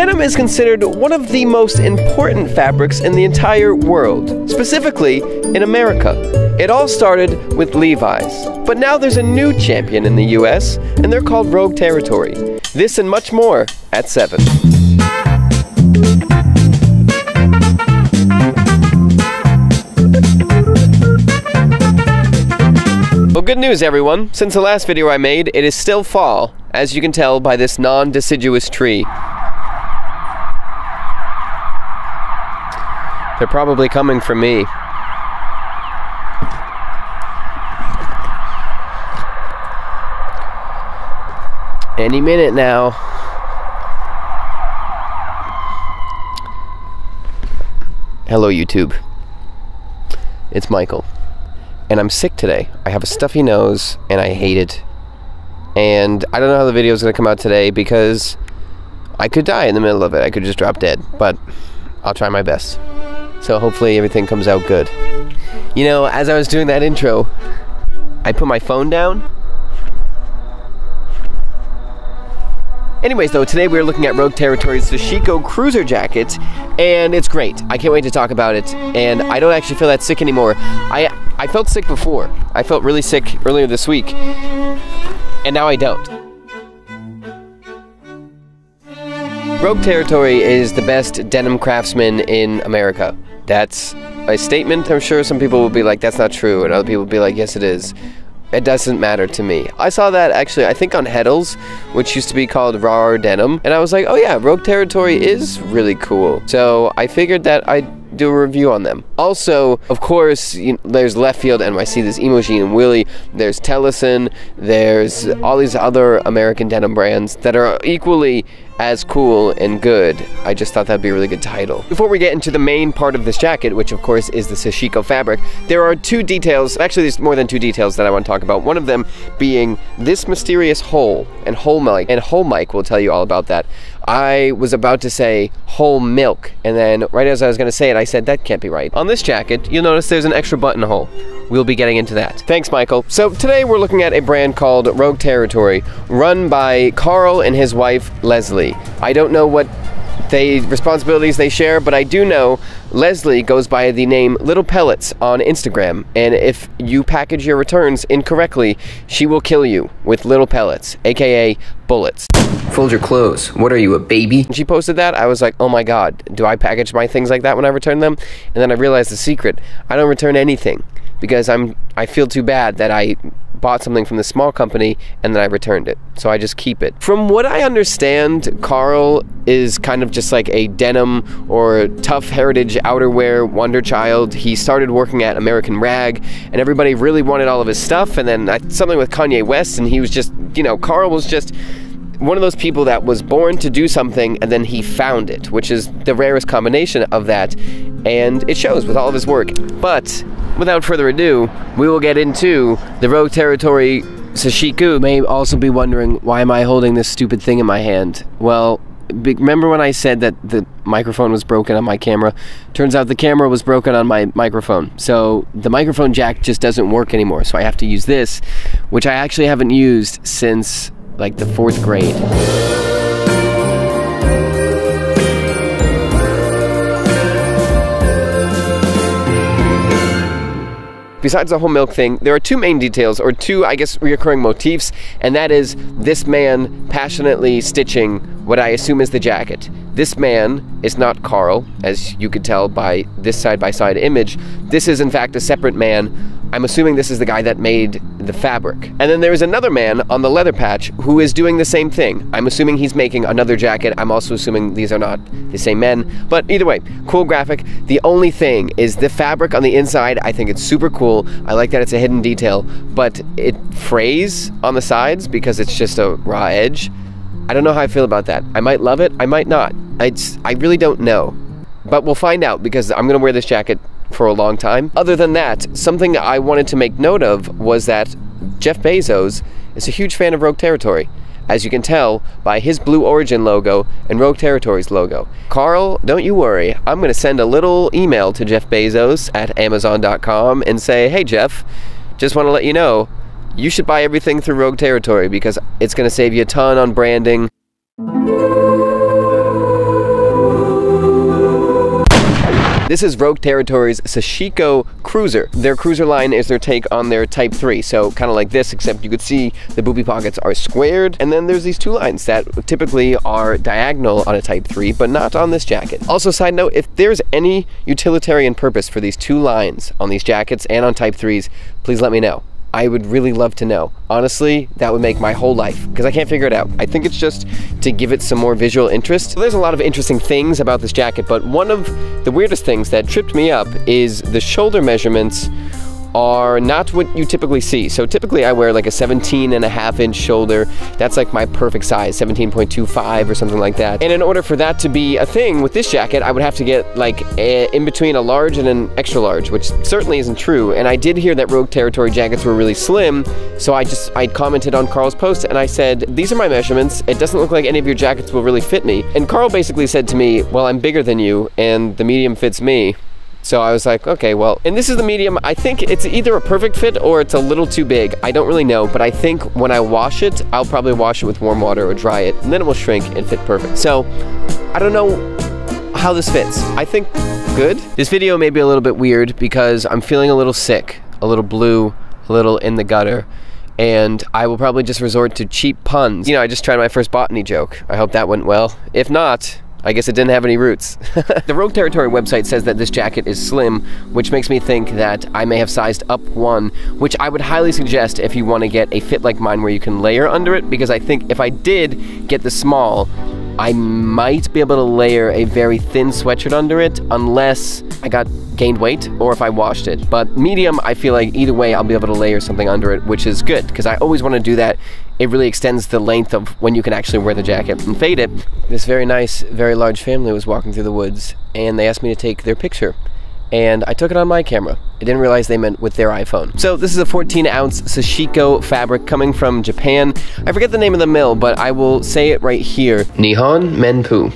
denim is considered one of the most important fabrics in the entire world, specifically in America. It all started with Levi's, but now there's a new champion in the US, and they're called Rogue Territory. This and much more at 7. Well, good news everyone. Since the last video I made, it is still fall, as you can tell by this non-deciduous tree. They're probably coming for me. Any minute now. Hello YouTube. It's Michael. And I'm sick today. I have a stuffy nose and I hate it. And I don't know how the video is going to come out today because I could die in the middle of it. I could just drop dead. But I'll try my best. So hopefully everything comes out good. You know, as I was doing that intro, I put my phone down. Anyways, though, today we're looking at Rogue Territory's Sashiko Cruiser Jacket, and it's great. I can't wait to talk about it, and I don't actually feel that sick anymore. I I felt sick before. I felt really sick earlier this week, and now I don't. Rogue Territory is the best denim craftsman in America. That's a statement. I'm sure some people will be like, that's not true, and other people will be like, yes, it is. It doesn't matter to me. I saw that actually, I think on Heddels, which used to be called Raw Denim, and I was like, oh yeah, Rogue Territory is really cool. So I figured that I'd do a review on them. Also, of course, you know, there's Left Field NYC, there's Imogene and Willie, there's Tellason, there's all these other American denim brands that are equally as cool and good. I just thought that'd be a really good title. Before we get into the main part of this jacket, which of course is the Sashiko fabric, there are two details, actually there's more than two details that I want to talk about. One of them being this mysterious hole, and Hole Mike, and Hole Mike will tell you all about that. I was about to say whole milk, and then right as I was going to say it, I said that can't be right. On this jacket, you'll notice there's an extra buttonhole. We'll be getting into that. Thanks, Michael. So today we're looking at a brand called Rogue Territory, run by Carl and his wife, Leslie. I don't know what they responsibilities they share, but I do know Leslie goes by the name Little Pellets on Instagram, and if you package your returns incorrectly, she will kill you with little pellets, aka bullets. Fold your clothes. What are you, a baby? She posted that. I was like, oh my god, do I package my things like that when I return them? And then I realized the secret. I don't return anything because I'm I feel too bad that I bought something from the small company and then I returned it. So I just keep it. From what I understand, Carl is kind of just like a denim or tough heritage outerwear wonder child. He started working at American Rag and everybody really wanted all of his stuff and then something with Kanye West and he was just, you know, Carl was just one of those people that was born to do something and then he found it, which is the rarest combination of that. And it shows with all of his work. But without further ado, we will get into the Rogue Territory Sashiko. may also be wondering, why am I holding this stupid thing in my hand? Well, remember when I said that the microphone was broken on my camera? Turns out the camera was broken on my microphone. So the microphone jack just doesn't work anymore. So I have to use this, which I actually haven't used since like the fourth grade. Besides the whole milk thing, there are two main details, or two, I guess, reoccurring motifs, and that is this man passionately stitching what I assume is the jacket. This man is not Carl, as you could tell by this side by side image. This is, in fact, a separate man I'm assuming this is the guy that made the fabric. And then there is another man on the leather patch who is doing the same thing. I'm assuming he's making another jacket. I'm also assuming these are not the same men. But either way, cool graphic. The only thing is the fabric on the inside. I think it's super cool. I like that it's a hidden detail, but it frays on the sides because it's just a raw edge. I don't know how I feel about that. I might love it. I might not. It's, I really don't know. But we'll find out because I'm going to wear this jacket for a long time. Other than that, something I wanted to make note of was that Jeff Bezos is a huge fan of Rogue Territory, as you can tell by his Blue Origin logo and Rogue Territory's logo. Carl, don't you worry, I'm going to send a little email to Jeff Bezos at Amazon.com and say, hey Jeff, just want to let you know, you should buy everything through Rogue Territory because it's going to save you a ton on branding. This is Rogue Territory's Sashiko Cruiser. Their cruiser line is their take on their Type 3, so kind of like this, except you could see the booby pockets are squared, and then there's these two lines that typically are diagonal on a Type 3, but not on this jacket. Also, side note, if there's any utilitarian purpose for these two lines on these jackets and on Type 3s, please let me know. I would really love to know. Honestly, that would make my whole life because I can't figure it out. I think it's just to give it some more visual interest. So there's a lot of interesting things about this jacket, but one of the weirdest things that tripped me up is the shoulder measurements are not what you typically see. So typically I wear like a 17 and a half inch shoulder. That's like my perfect size, 17.25 or something like that. And in order for that to be a thing with this jacket, I would have to get like a, in between a large and an extra large, which certainly isn't true. And I did hear that Rogue Territory jackets were really slim. So I just, I commented on Carl's post and I said, these are my measurements. It doesn't look like any of your jackets will really fit me. And Carl basically said to me, well, I'm bigger than you and the medium fits me. So I was like, okay, well, and this is the medium. I think it's either a perfect fit or it's a little too big. I don't really know, but I think when I wash it, I'll probably wash it with warm water or dry it, and then it will shrink and fit perfect. So I don't know how this fits. I think good. This video may be a little bit weird because I'm feeling a little sick, a little blue, a little in the gutter and I will probably just resort to cheap puns. You know, I just tried my first botany joke. I hope that went well. If not, I guess it didn't have any roots. the Rogue Territory website says that this jacket is slim, which makes me think that I may have sized up one, which I would highly suggest if you want to get a fit like mine where you can layer under it, because I think if I did get the small, I might be able to layer a very thin sweatshirt under it unless I got gained weight or if I washed it. But medium, I feel like either way I'll be able to layer something under it, which is good because I always want to do that. It really extends the length of when you can actually wear the jacket and fade it. This very nice, very large family was walking through the woods and they asked me to take their picture and I took it on my camera. I didn't realize they meant with their iPhone. So this is a 14 ounce Sashiko fabric coming from Japan. I forget the name of the mill, but I will say it right here. Nihon Menpu.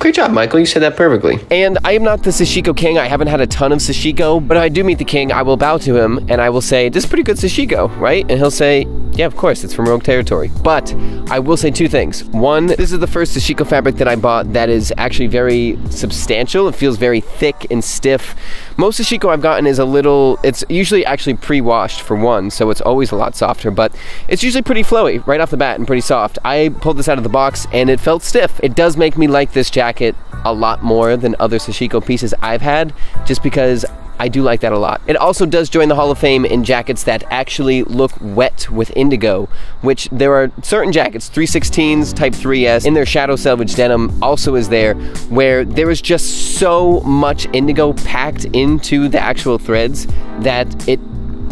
Great job, Michael. You said that perfectly. And I am not the Sashiko king. I haven't had a ton of Sashiko, but if I do meet the king, I will bow to him and I will say, this is pretty good Sashiko, right? And he'll say, yeah, of course, it's from Rogue Territory. But I will say two things. One, this is the first Sashiko fabric that I bought that is actually very substantial. It feels very thick and stiff. Most Sashiko I've gotten is a little, it's usually actually pre-washed for one, so it's always a lot softer, but it's usually pretty flowy right off the bat and pretty soft. I pulled this out of the box and it felt stiff. It does make me like this jacket a lot more than other Sashiko pieces I've had, just because I do like that a lot. It also does join the Hall of Fame in jackets that actually look wet with indigo, which there are certain jackets, 316s, Type 3S, in their Shadow Selvage denim also is there, where there is just so much indigo packed into the actual threads that it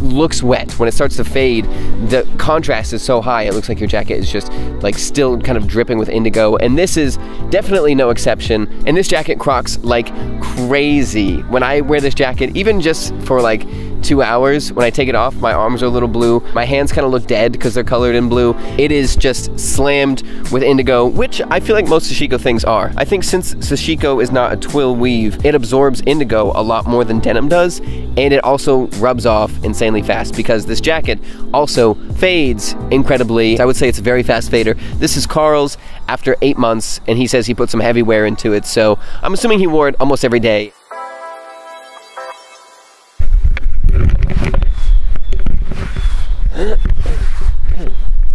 looks wet. When it starts to fade, the contrast is so high, it looks like your jacket is just like still kind of dripping with indigo. And this is definitely no exception. And this jacket crocks like crazy. When I wear this jacket, even just for like two hours. When I take it off, my arms are a little blue. My hands kind of look dead because they're colored in blue. It is just slammed with indigo, which I feel like most Sashiko things are. I think since Sashiko is not a twill weave, it absorbs indigo a lot more than denim does, and it also rubs off insanely fast because this jacket also fades incredibly. I would say it's a very fast fader. This is Carl's after eight months, and he says he put some heavy wear into it, so I'm assuming he wore it almost every day.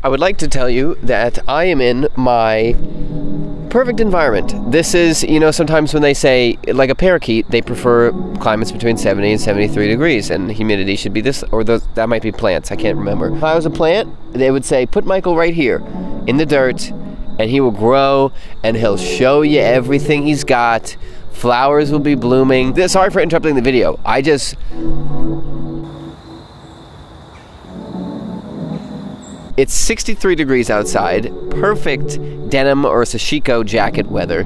I would like to tell you that I am in my perfect environment. This is, you know, sometimes when they say, like a parakeet, they prefer climates between 70 and 73 degrees, and humidity should be this, or that might be plants, I can't remember. If I was a plant, they would say, put Michael right here in the dirt, and he will grow, and he'll show you everything he's got. Flowers will be blooming. Sorry for interrupting the video. I just It's 63 degrees outside, perfect denim or sashiko jacket weather.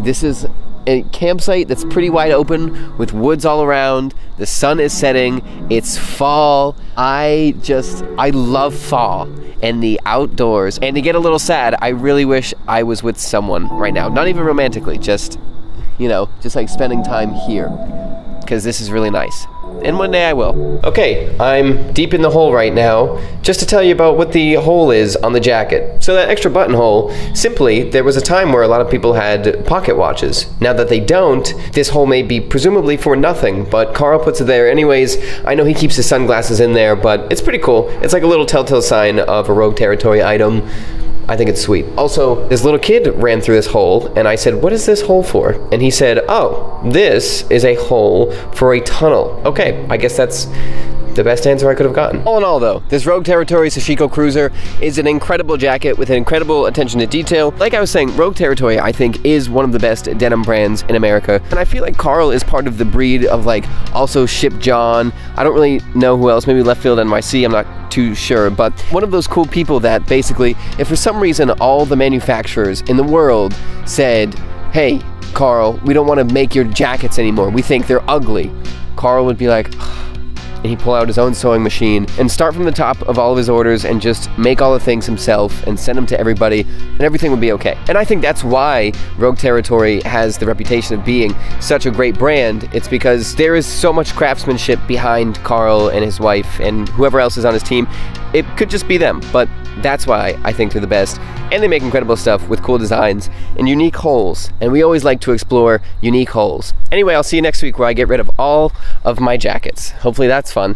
This is a campsite that's pretty wide open with woods all around. The sun is setting. It's fall. I just, I love fall and the outdoors. And to get a little sad, I really wish I was with someone right now. Not even romantically, just, you know, just like spending time here. Because this is really nice. And one day I will. Okay, I'm deep in the hole right now, just to tell you about what the hole is on the jacket. So that extra buttonhole, simply, there was a time where a lot of people had pocket watches. Now that they don't, this hole may be presumably for nothing, but Carl puts it there anyways. I know he keeps his sunglasses in there, but it's pretty cool. It's like a little telltale sign of a Rogue Territory item. I think it's sweet. Also, this little kid ran through this hole, and I said, What is this hole for? And he said, Oh, this is a hole for a tunnel. Okay, I guess that's the best answer I could have gotten. All in all, though, this Rogue Territory Sashiko Cruiser is an incredible jacket with an incredible attention to detail. Like I was saying, Rogue Territory, I think, is one of the best denim brands in America. And I feel like Carl is part of the breed of like also Ship John. I don't really know who else, maybe Left Field NYC, I'm not too sure, but one of those cool people that basically, if for some reason all the manufacturers in the world said, hey, Carl, we don't want to make your jackets anymore, we think they're ugly, Carl would be like, and he'd pull out his own sewing machine and start from the top of all of his orders and just make all the things himself and send them to everybody and everything would be okay. And I think that's why Rogue Territory has the reputation of being such a great brand. It's because there is so much craftsmanship behind Carl and his wife and whoever else is on his team. It could just be them, but that's why I think they're the best. And they make incredible stuff with cool designs and unique holes. And we always like to explore unique holes. Anyway, I'll see you next week where I get rid of all of my jackets. Hopefully that's fun.